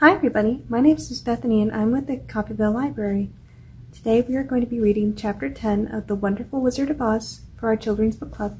Hi everybody, my name is Bethany and I'm with the Coffeyville Library. Today we are going to be reading Chapter 10 of The Wonderful Wizard of Oz for our Children's Book Club.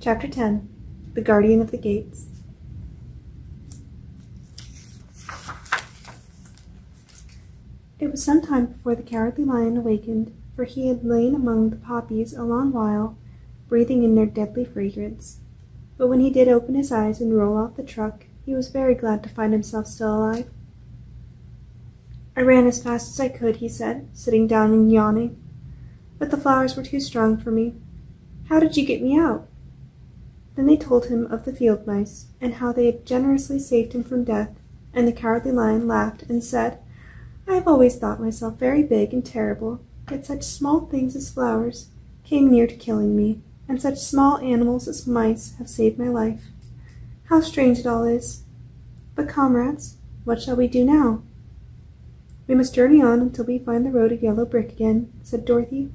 Chapter 10 The Guardian of the Gates It was some time before the Cowardly Lion awakened for he had lain among the poppies a long while, breathing in their deadly fragrance. But when he did open his eyes and roll off the truck, he was very glad to find himself still alive. I ran as fast as I could, he said, sitting down and yawning. But the flowers were too strong for me. How did you get me out? Then they told him of the field mice, and how they had generously saved him from death, and the cowardly lion laughed and said, I have always thought myself very big and terrible, Yet such small things as flowers came near to killing me, and such small animals as mice have saved my life. How strange it all is! But, comrades, what shall we do now? We must journey on until we find the road of yellow brick again, said Dorothy,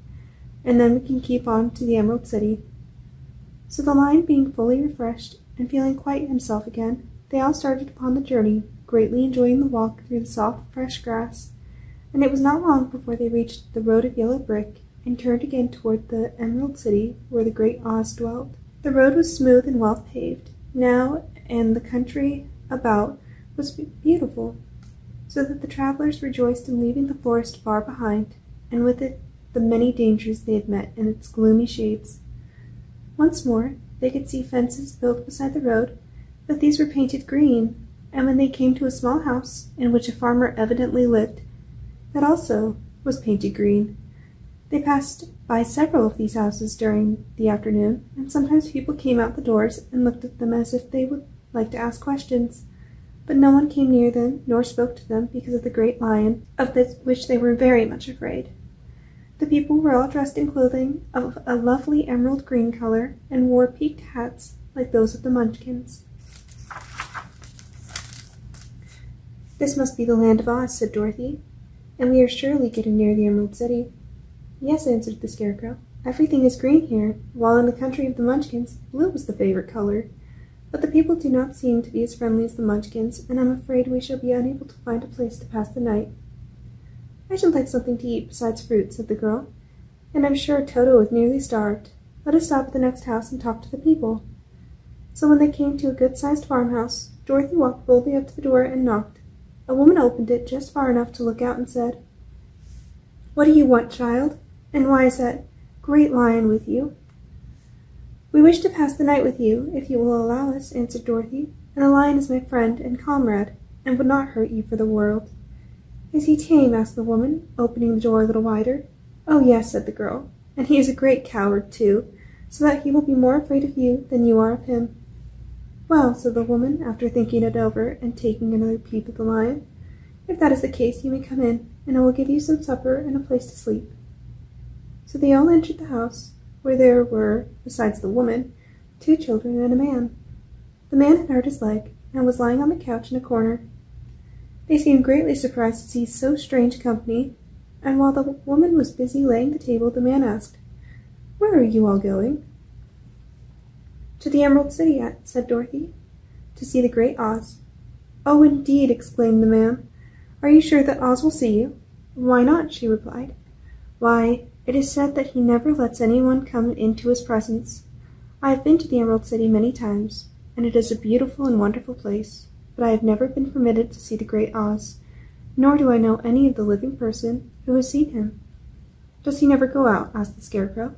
and then we can keep on to the Emerald City. So the lion being fully refreshed and feeling quite himself again, they all started upon the journey, greatly enjoying the walk through the soft, fresh grass and it was not long before they reached the road of yellow brick and turned again toward the Emerald City where the great Oz dwelt. The road was smooth and well paved now, and the country about was beautiful, so that the travelers rejoiced in leaving the forest far behind, and with it the many dangers they had met in its gloomy shades. Once more they could see fences built beside the road, but these were painted green, and when they came to a small house in which a farmer evidently lived, that also was painted green. They passed by several of these houses during the afternoon, and sometimes people came out the doors and looked at them as if they would like to ask questions. But no one came near them nor spoke to them because of the great lion, of which they were very much afraid. The people were all dressed in clothing of a lovely emerald green color and wore peaked hats like those of the Munchkins. This must be the land of Oz, said Dorothy and we are surely getting near the Emerald City. Yes, answered the Scarecrow. Everything is green here, while in the country of the Munchkins, blue was the favorite color. But the people do not seem to be as friendly as the Munchkins, and I'm afraid we shall be unable to find a place to pass the night. I should like something to eat besides fruit, said the girl, and I'm sure Toto is nearly starved. Let us stop at the next house and talk to the people. So when they came to a good-sized farmhouse, Dorothy walked boldly up to the door and knocked. A woman opened it just far enough to look out and said, What do you want, child? And why is that great lion with you? We wish to pass the night with you, if you will allow us, answered Dorothy, and the lion is my friend and comrade, and would not hurt you for the world. Is he tame? asked the woman, opening the door a little wider. Oh, yes, said the girl, and he is a great coward, too, so that he will be more afraid of you than you are of him. Well, said the woman, after thinking it over and taking another peep at the lion, if that is the case, you may come in, and I will give you some supper and a place to sleep. So they all entered the house, where there were, besides the woman, two children and a man. The man had hurt his leg, and was lying on the couch in a corner. They seemed greatly surprised to see so strange company, and while the woman was busy laying the table, the man asked, Where are you all going? To the Emerald City, yet, said Dorothy, to see the great Oz. Oh, indeed, exclaimed the man. Are you sure that Oz will see you? Why not? she replied. Why, it is said that he never lets anyone come into his presence. I have been to the Emerald City many times, and it is a beautiful and wonderful place, but I have never been permitted to see the great Oz, nor do I know any of the living person who has seen him. Does he never go out? asked the Scarecrow.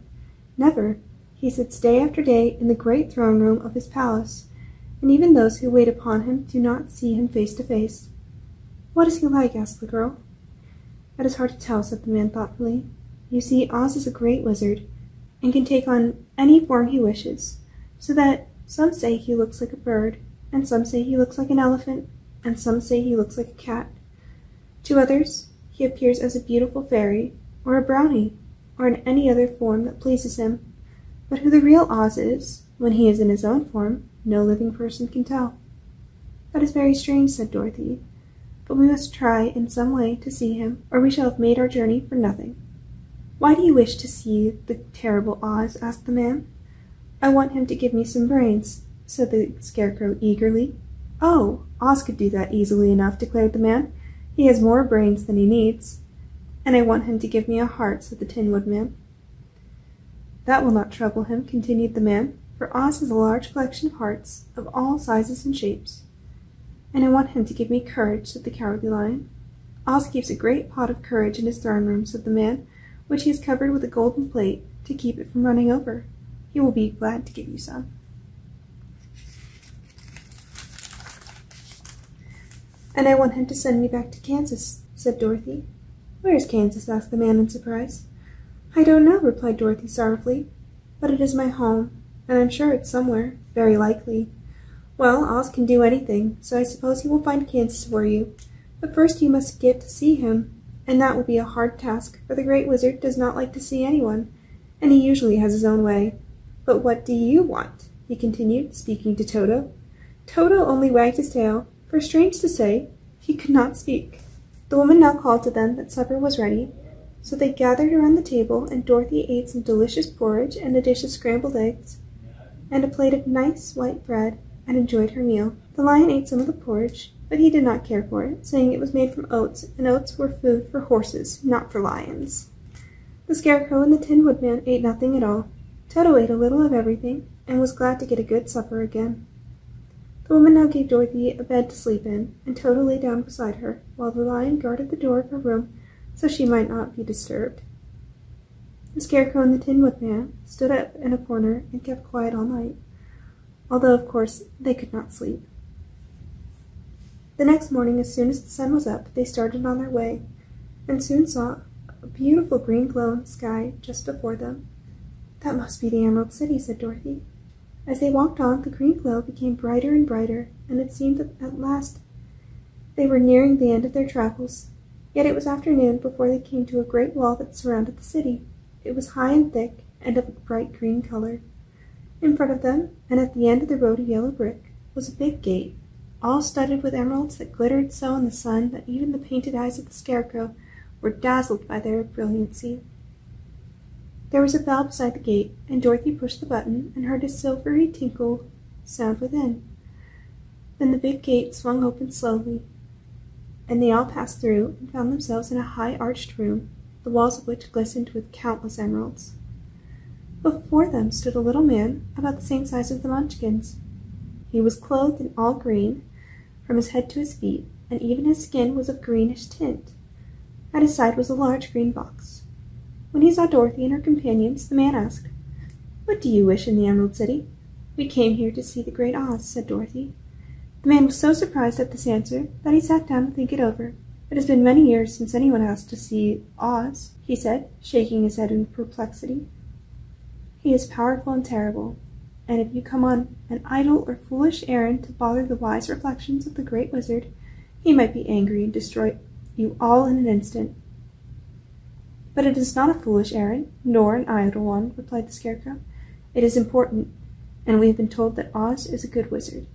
Never, he sits day after day in the great throne room of his palace, and even those who wait upon him do not see him face to face. What is he like? asked the girl. That is hard to tell, said the man thoughtfully. You see, Oz is a great wizard, and can take on any form he wishes, so that some say he looks like a bird, and some say he looks like an elephant, and some say he looks like a cat. To others, he appears as a beautiful fairy, or a brownie, or in any other form that pleases him. But who the real Oz is, when he is in his own form, no living person can tell. That is very strange, said Dorothy, but we must try in some way to see him, or we shall have made our journey for nothing. Why do you wish to see the terrible Oz? asked the man. I want him to give me some brains, said the Scarecrow eagerly. Oh, Oz could do that easily enough, declared the man. He has more brains than he needs. And I want him to give me a heart, said the Tin Woodman. That will not trouble him, continued the man, for Oz has a large collection of hearts of all sizes and shapes. And I want him to give me courage, said the Cowardly Lion. Oz keeps a great pot of courage in his throne room, said the man, which he has covered with a golden plate to keep it from running over. He will be glad to give you some. And I want him to send me back to Kansas, said Dorothy. Where is Kansas? asked the man in surprise. I don't know, replied Dorothy sorrowfully, but it is my home, and I'm sure it's somewhere, very likely. Well, Oz can do anything, so I suppose he will find Kansas for you. But first you must get to see him, and that will be a hard task, for the Great Wizard does not like to see anyone, and he usually has his own way. But what do you want? he continued, speaking to Toto. Toto only wagged his tail, for strange to say, he could not speak. The woman now called to them that supper was ready, so they gathered around the table, and Dorothy ate some delicious porridge and a dish of scrambled eggs, and a plate of nice white bread, and enjoyed her meal. The lion ate some of the porridge, but he did not care for it, saying it was made from oats, and oats were food for horses, not for lions. The Scarecrow and the Tin Woodman ate nothing at all. Toto ate a little of everything, and was glad to get a good supper again. The woman now gave Dorothy a bed to sleep in, and Toto lay down beside her, while the lion guarded the door of her room so she might not be disturbed. The Scarecrow and the Tin Woodman stood up in a corner and kept quiet all night, although of course they could not sleep. The next morning, as soon as the sun was up, they started on their way, and soon saw a beautiful green glow in the sky just before them. That must be the Emerald City, said Dorothy. As they walked on, the green glow became brighter and brighter, and it seemed that at last they were nearing the end of their travels. Yet it was afternoon before they came to a great wall that surrounded the city. It was high and thick, and of a bright green color. In front of them, and at the end of the road of yellow brick, was a big gate, all studded with emeralds that glittered so in the sun that even the painted eyes of the scarecrow were dazzled by their brilliancy. There was a bell beside the gate, and Dorothy pushed the button and heard a silvery tinkle sound within. Then the big gate swung open slowly, and they all passed through and found themselves in a high arched room, the walls of which glistened with countless emeralds. Before them stood a little man about the same size as the Munchkins. He was clothed in all green, from his head to his feet, and even his skin was of greenish tint. At his side was a large green box. When he saw Dorothy and her companions, the man asked, What do you wish in the Emerald City? We came here to see the great Oz, said Dorothy. The man was so surprised at this answer that he sat down to think it over. It has been many years since anyone asked to see Oz, he said, shaking his head in perplexity. He is powerful and terrible, and if you come on an idle or foolish errand to bother the wise reflections of the great wizard, he might be angry and destroy you all in an instant. But it is not a foolish errand, nor an idle one, replied the Scarecrow. It is important, and we have been told that Oz is a good wizard.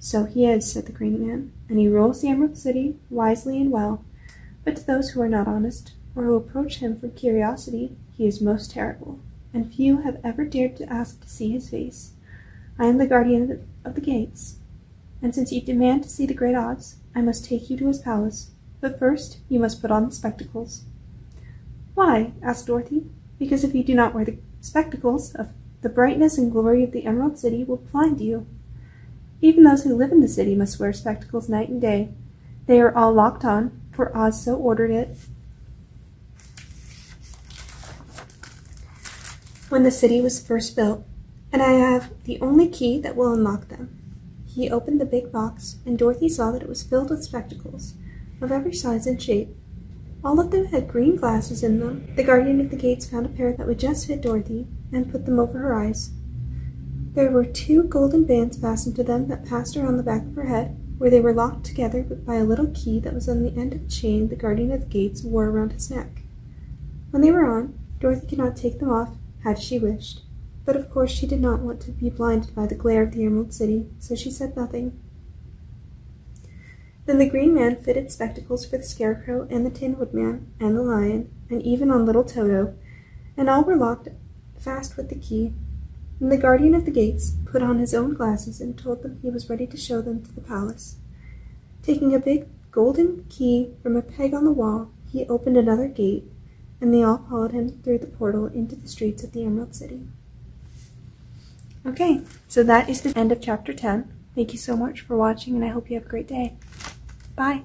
So he is, said the Green Man, and he rules the Emerald City wisely and well. But to those who are not honest, or who approach him from curiosity, he is most terrible, and few have ever dared to ask to see his face. I am the guardian of the, gates, and since you demand to see the great Oz, I must take you to his palace. But first you must put on the spectacles. Why? asked Dorothy. Because if you do not wear the spectacles, the brightness and glory of the Emerald City will blind you. Even those who live in the city must wear spectacles night and day. They are all locked on, for Oz so ordered it. When the city was first built, and I have the only key that will unlock them. He opened the big box, and Dorothy saw that it was filled with spectacles, of every size and shape. All of them had green glasses in them. The guardian of the gates found a pair that would just fit Dorothy, and put them over her eyes. There were two golden bands fastened to them that passed around the back of her head, where they were locked together by a little key that was on the end of a chain the guardian of the gates wore around his neck. When they were on, Dorothy could not take them off had she wished, but of course she did not want to be blinded by the glare of the Emerald City, so she said nothing. Then the Green Man fitted spectacles for the Scarecrow and the Tin Woodman and the Lion, and even on little Toto, and all were locked fast with the key. And the guardian of the gates put on his own glasses and told them he was ready to show them to the palace. Taking a big golden key from a peg on the wall, he opened another gate, and they all followed him through the portal into the streets of the Emerald City. Okay, so that is the end of chapter 10. Thank you so much for watching, and I hope you have a great day. Bye.